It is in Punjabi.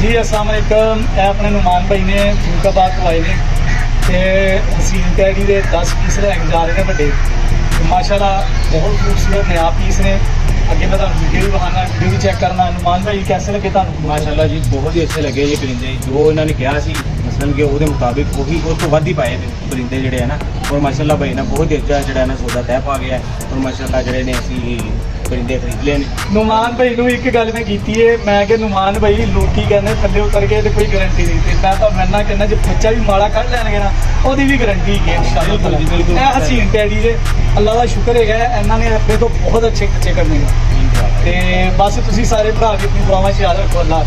ਜੀ ਅਸਲਾਮ ਵਾਲੇਕਮ ਇਹ ਆਪਣੇ ਨੁਮਾਨ ਭਾਈ ਨੇ ਫਰੂਕਾਬਾਦ ਤੋਂ ਆਏ ਨੇ ਤੇ ਹਸੀਨ ਟੈਡੀ ਦੇ 10 ਪੀਸ ਲੈ ਕੇ ਜਾ ਰਹੇ ਨੇ ਵੱਡੇ। ਤੇ ਮਾਸ਼ਾਅੱਲਾ ਬਹੁਤ ਖੂਬਸੂਰਤ ਨੇ ਆ ਪੀਸ ਨੇ। ਅੱਗੇ ਮੈਂ ਤੁਹਾਨੂੰ ਵੀਡੀਓ ਵੀ ਬਹਾਨਾ ਵੀਡੀਓ ਵੀ ਚੈੱਕ ਕਰਨਾ। ਨੁਮਾਨ ਭਾਈ, ਕੈਸੇ ਲੱਗੇ ਤੁਹਾਨੂੰ? ਮਾਸ਼ਾਅੱਲਾ ਜੀ, ਬਹੁਤ ਹੀ ਅੱਛੇ ਲੱਗੇ ਇਹ ਪਰਿੰਦੇ। ਜੋ ਇਹਨਾਂ ਨੇ ਕਿਹਾ ਸੀ ਮਸਲਨ ਕਿ ਉਹਦੇ ਮੁਤਾਬਿਕ ਉਹੀ ਉਸ ਤੋਂ ਵੱਧ ਹੀ ਪਾਏ ਨੇ ਪਰਿੰਦੇ ਜਿਹੜੇ ਆ ਨਾ। ਔਰ ਮਾਸ਼ਾਅੱਲਾ ਭਾਈ ਨਾ ਬਹੁਤ ਹੀ ਅੱਛਾ ਜਿਹੜਾ ਨਾ ਸੌਦਾ ਤੈਅ ਪਾ ਗਿਆ ਹੈ। ਔਰ ਮਾਸ਼ਾਅੱਲਾ ਜਿਹੜੇ ਨੇ ਅਸੀਂ ਪਰਿੰਦੇ ਖਰੀਦ ਲਏ ਨੇ ਨੁਮਾਨ ਭਾਈ ਨੂੰ ਇੱਕ ਗੱਲ ਮੈਂ ਕੀਤੀ ਏ ਮੈਂ ਕਿ ਨੁਮਾਨ ਭਾਈ ਲੋਕੀ ਕਹਿੰਦੇ ਥੱਲੇ ਉਤਰ ਗਏ ਤੇ ਕੋਈ ਗਾਰੰਟੀ ਨਹੀਂ ਤੇ ਮੈਂ ਤਾਂ ਮੈਨਾਂ ਕਹਿੰਦਾ ਜੇ ਬੱਚਾ ਵੀ ਮਾੜਾ ਕੱਢ ਲੈਣਗੇ ਨਾ ਉਹਦੀ ਵੀ ਗਾਰੰਟੀ ਹੈ ਇਨਸ਼ਾਅੱਲਾ ਬਿਲਕੁਲ ਜੀ, ਬਿਲਕੁਲ। ਇਹ ਹਸੀਨ ਟੈਡੀ ਦੇ ਅੱਲਾ ਦਾ ਸ਼ੁਕਰ ਹੈਗਾ ਇਹਨਾਂ ਨੇ ਆਪਣੇ ਤੋਂ ਬਹੁਤ ਅੱਛੇ ਬੱਚੇ ਕਰਨੇ ਨੇ ਤੇ ਬਸ ਤੁਸੀਂ ਸਾਰੇ ਭਰਾ ਵੀ ਆਪਣੀ ਦੁਆਵਾਂ 'ਚ ਯਾਦ ਰੱਖੋ ਅੱਲਾ।